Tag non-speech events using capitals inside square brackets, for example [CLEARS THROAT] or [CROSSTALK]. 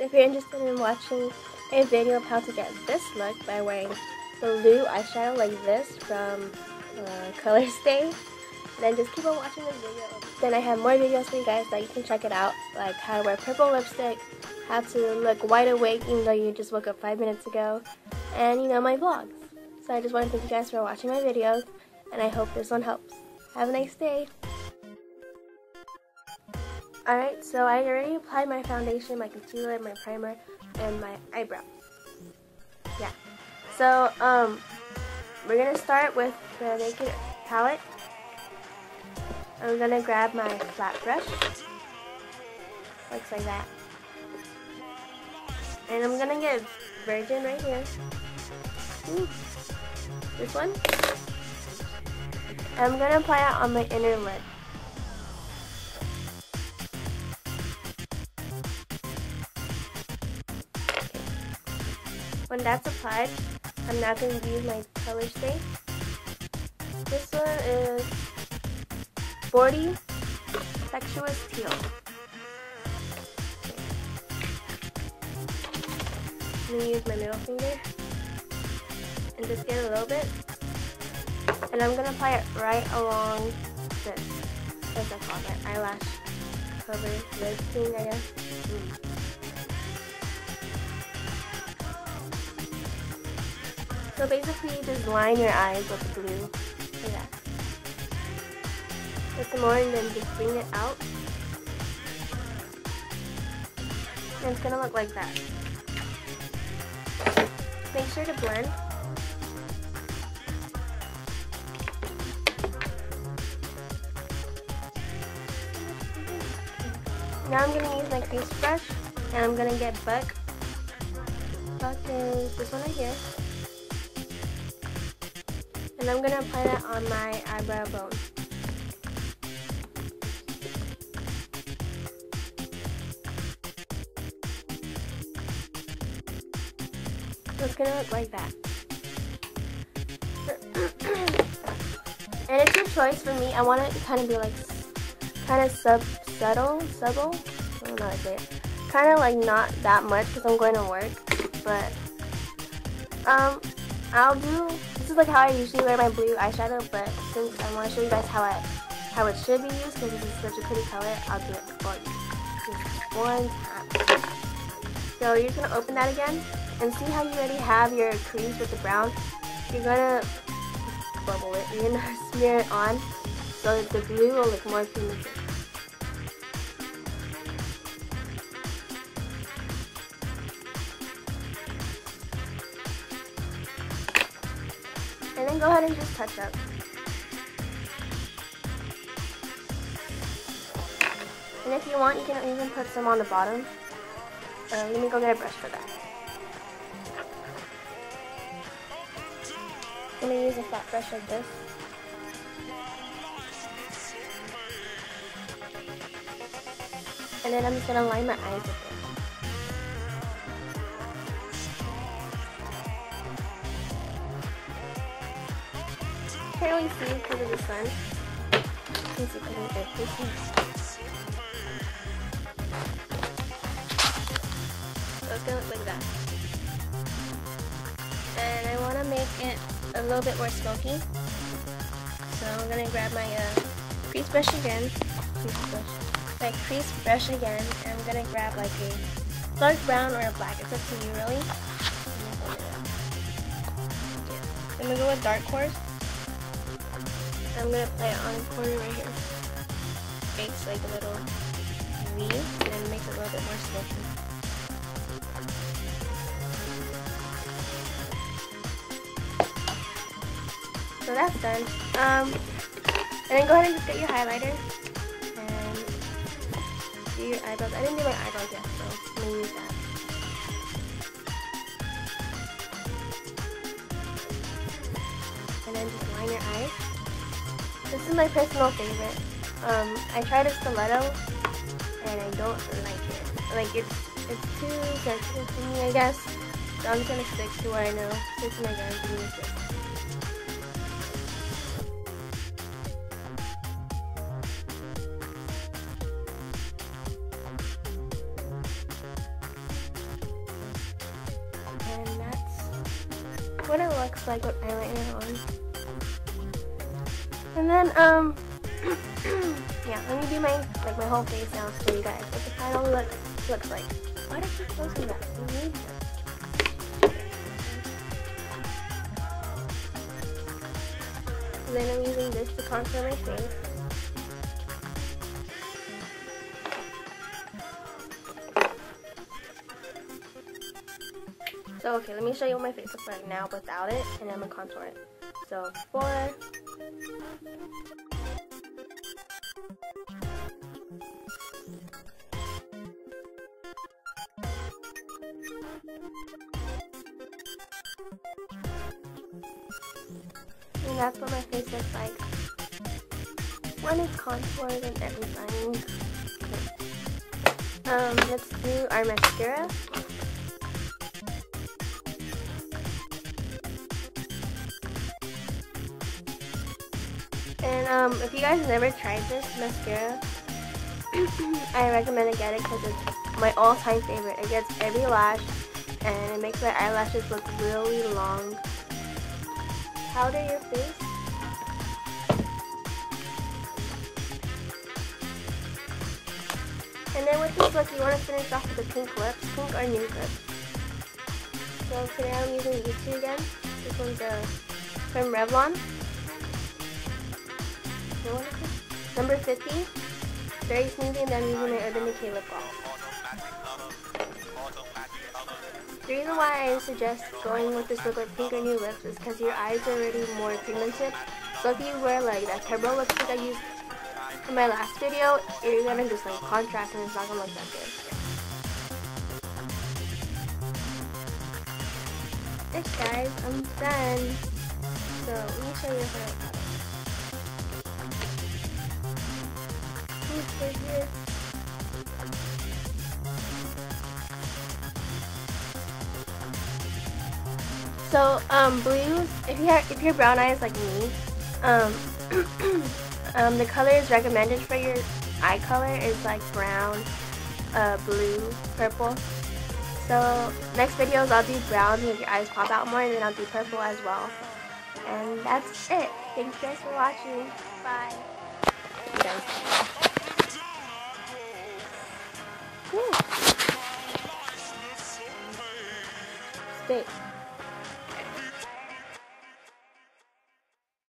if you're interested in watching a video of how to get this look by wearing the blue eyeshadow like this from uh, ColorStay, then just keep on watching this video. Then I have more videos for you guys that you can check it out, like how to wear purple lipstick, how to look wide awake even though you just woke up 5 minutes ago, and you know my vlogs. So I just want to thank you guys for watching my videos, and I hope this one helps. Have a nice day! Alright, so I already applied my foundation, my concealer, my primer, and my eyebrows. Yeah. So, um, we're going to start with the Naked palette. I'm going to grab my flat brush. Looks like that. And I'm going to get Virgin right here. Ooh. This one. I'm going to apply it on my inner lid. When that's applied, I'm now going to use my ColorStay. This one is 40 Sexuous Teal. I'm going to use my middle finger and just get a little bit. And I'm going to apply it right along this, as I call it, eyelash cover lid thing, I guess. Mm. So basically you just line your eyes with blue, like that. Get some more and then just bring it out. And it's gonna look like that. Make sure to blend. Now I'm gonna use my crease brush and I'm gonna get Buck. Buck is this one right here. And I'm going to apply that on my eyebrow bone. So it's going to look like that. [CLEARS THROAT] and it's your choice for me. I want it to kind of be like, kind of sub subtle, subtle. I don't know how to say it. Kind of like not that much because I'm going to work. But, um, I'll do this is like how I usually wear my blue eyeshadow, but since I want to show you guys how I how it should be used because this is such a pretty color, I'll do it for you. Just one time. So you're just gonna open that again and see how you already have your crease with the brown. You're gonna bubble it. You're [LAUGHS] gonna smear it on so that the blue will look more creamy. Go ahead and just touch up. And if you want, you can even put some on the bottom. Uh, let me go get a brush for that. I'm going to use a flat brush like this. And then I'm just going to line my eyes with it. Can't really see because of the sun. You can see because of the Christmas. So it's gonna look like that. And I want to make it a little bit more smoky. So I'm gonna grab my uh, crease brush again. Crease brush. My crease brush again. And I'm gonna grab like a dark brown or a black. It's up to you really. I'm gonna go with Darkhorse. I'm gonna play it on the corner right here. Makes like a little V and then it a little bit more smoky. So that's done. Um, and then go ahead and just get your highlighter and do your eyebrows. I didn't do my eyebrows yet, so I'm gonna use that. is my personal favorite. Um, I tried a stiletto, and I don't like it. Like, it's, it's too sensitive to me, I guess. So I'm just gonna stick to what I know. This is my guns. And that's what it looks like with eyeliner on. And then, um, [CLEARS THROAT] yeah, let me do my, like, my whole face now so you guys what the final look looks like. Why did I that? I need Then I'm using this to contour my face. So okay, let me show you what my face looks like now without it, and I'm gonna contour it. So four. And that's what my face looks like when it's contoured and everything. Um, let's do our mascara. Um, if you guys never tried this mascara, [CLEARS THROAT] I recommend to get it because it's my all-time favorite. It gets every lash and it makes my eyelashes look really long. Powder your face. And then with this look, you want to finish off with the pink lips, pink or nude lips. So today I'm using these two again. This one's uh, from Revlon. Number 50, very smoothie and then using my Urban Decay lip gloss. The reason why I suggest going with this look like pink or nude lips is because your eyes are already more pigmented. So if you wear like that Turbo lipstick I used in my last video, you're gonna just like contrast and it's not gonna look that good. Thanks guys, I'm done. So let me show you how So, um, blues, if you have, if you're brown eyes like me, um, [CLEARS THROAT] um, the colors recommended for your eye color is like brown, uh, blue, purple. So, next videos I'll do brown make your eyes pop out more, and then I'll do purple as well. And that's it. Thank you guys for watching. Bye. Stay.